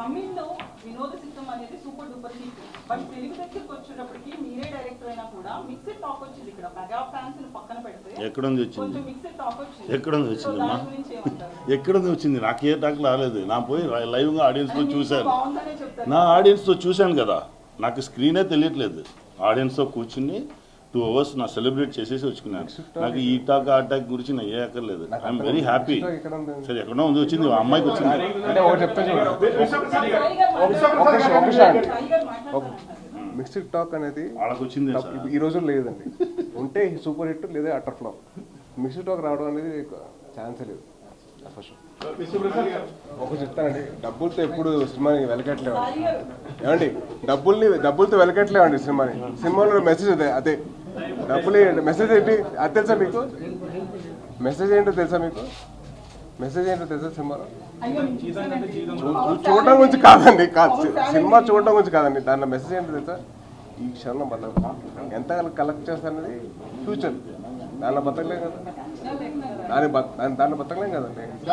తమిళ్ళో వినోద సిద్ధం అనేది super duper hit but Telugu దగ్గరికి వచ్చేటప్పటికి మీరే డైరెక్టర్ అయినా కూడా మిక్సెడ్ టాక్ వచ్చింది ఇక్కడ. మెగా ఫ్యాన్స్ పక్కన పెడితే ఎక్కడుంది వచ్చింది? కొంచెం మిక్సెడ్ టాక్ వచ్చింది. వచ్చిందమ్మా దాని గురించి ఏమంటారు? ఎక్కడుంది వచ్చింది? నాకు ఏ టాక్ రాలేదు. నా పోయి లైవ్గా ఆడియన్స్తో అది మీకు చూశాను. నా ఆడియన్స్తో చూశాను కదా. నాకు స్క్రీనే తెలియట్లేదు. ఆడియన్స్తో కూర్చుని టూ అవర్స్ నా సెలబ్రేట్ చేసేసి వచ్చుకున్నాను. నాకు ఈ టాక్ ఆ టాక్ గురించి నాకు ఏ అక్కర్లేదు. I'm very happy. సరే ఎక్కడో ఉంది వచ్చింది ఆ అమ్మాయికి వచ్చింది. మిక్స్డ్ టాక్ అనేది వాళ్ళకి వచ్చింది. ఈ రోజుల్లో లేదండి. ఉంటే సూపర్ హిట్ లేదా అటర్ ఫ్లాప్. మిక్స్డ్ టాక్ రావడం అనేది ఛాన్సే లేదు. ఫస్ట్ ఒక చెప్తానండి. డబ్బులతో ఎప్పుడు సినిమాని వెలకట్లేవండి ఏమండి? డబ్బుల్ని డబ్బులతో వెలకట్లేవండి సినిమాని. సినిమాలో మెసేజ్ అదే అదే. డబ్బులు మెసేజ్ ఏంటి? అది తెలుసా మీకు? మెసేజ్ ఏంటో తెలుసా మీకు? మెసేజ్ ఏంటో తెలుసా సినిమాలో? చూ- చూడడం గురించి కాదండి కాదు. సినిమా చూడడం గురించి కాదండి. దానిలో మెసేజ్ ఏంటో తెలుసా? ఈ క్షణం బతక ఎంత కలెక్ట్ చేస్తానది? ఫ్యూచర్ దానిలో బతకలేం కదా. దాని బత దాని- దానిలో బతకలేం కదండి.